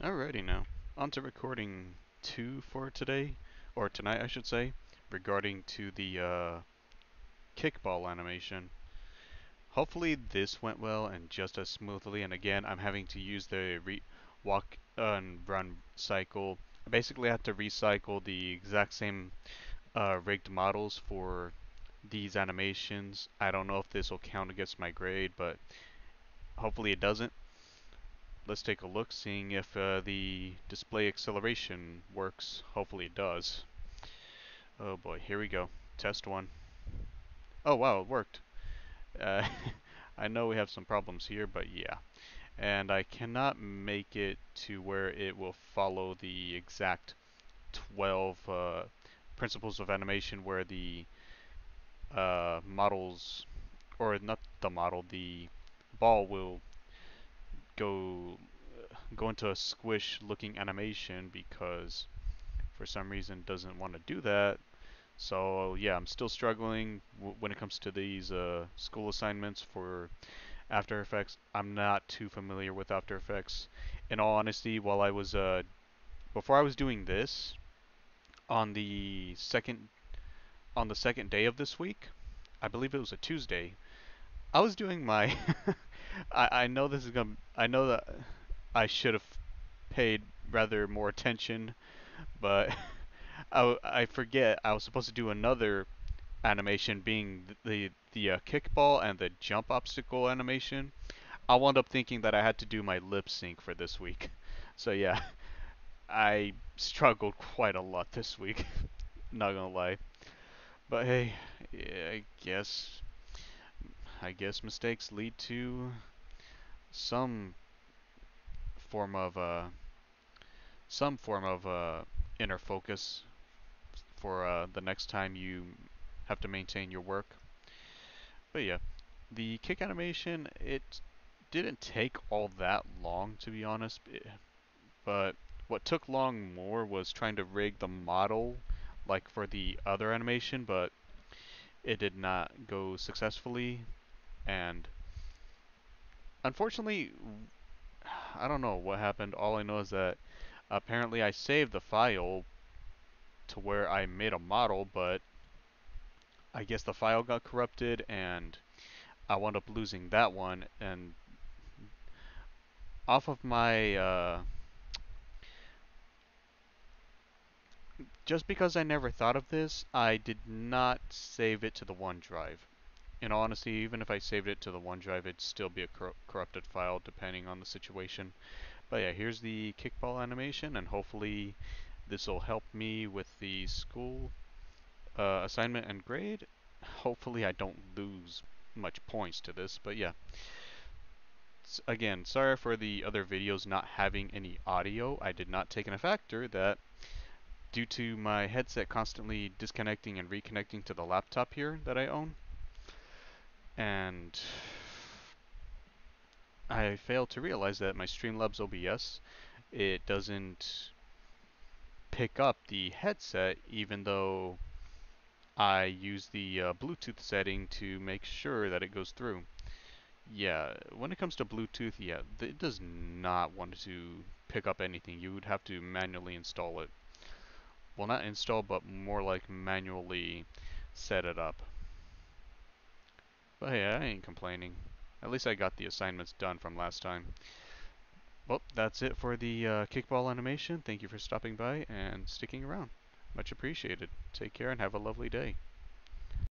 Alrighty now, on to recording two for today, or tonight I should say, regarding to the uh, kickball animation. Hopefully this went well and just as smoothly, and again I'm having to use the walk and run cycle. I basically have to recycle the exact same uh, rigged models for these animations. I don't know if this will count against my grade, but hopefully it doesn't let's take a look, seeing if uh, the display acceleration works. Hopefully it does. Oh boy, here we go. Test one. Oh wow, it worked. Uh, I know we have some problems here, but yeah. And I cannot make it to where it will follow the exact 12 uh, principles of animation where the uh, models, or not the model, the ball will go go into a squish looking animation because for some reason doesn't want to do that. So yeah, I'm still struggling when it comes to these uh, school assignments for After Effects. I'm not too familiar with After Effects. In all honesty, while I was uh, before I was doing this on the second on the second day of this week, I believe it was a Tuesday. I was doing my I, I know this is gonna. I know that I should have paid rather more attention, but I, I forget I was supposed to do another animation, being the the, uh, kickball and the jump obstacle animation. I wound up thinking that I had to do my lip sync for this week, so yeah, I struggled quite a lot this week. Not gonna lie, but hey, yeah, I guess I guess mistakes lead to some form of uh, some form of uh, inner focus for uh, the next time you have to maintain your work. But yeah, the kick animation it didn't take all that long to be honest, but what took long more was trying to rig the model like for the other animation, but it did not go successfully and unfortunately I don't know what happened. All I know is that apparently I saved the file to where I made a model, but I guess the file got corrupted and I wound up losing that one. And off of my, uh, just because I never thought of this, I did not save it to the OneDrive. In honesty, even if I saved it to the OneDrive, it'd still be a cor corrupted file depending on the situation. But yeah, here's the kickball animation, and hopefully this will help me with the school uh, assignment and grade. Hopefully I don't lose much points to this, but yeah. S again, sorry for the other videos not having any audio. I did not take in a factor that due to my headset constantly disconnecting and reconnecting to the laptop here that I own, and I failed to realize that my Streamlabs OBS, it doesn't pick up the headset even though I use the uh, Bluetooth setting to make sure that it goes through. Yeah, when it comes to Bluetooth, yeah, it does not want to pick up anything. You would have to manually install it. Well, not install, but more like manually set it up. But hey, I ain't complaining. At least I got the assignments done from last time. Well, that's it for the uh, kickball animation. Thank you for stopping by and sticking around. Much appreciated. Take care and have a lovely day.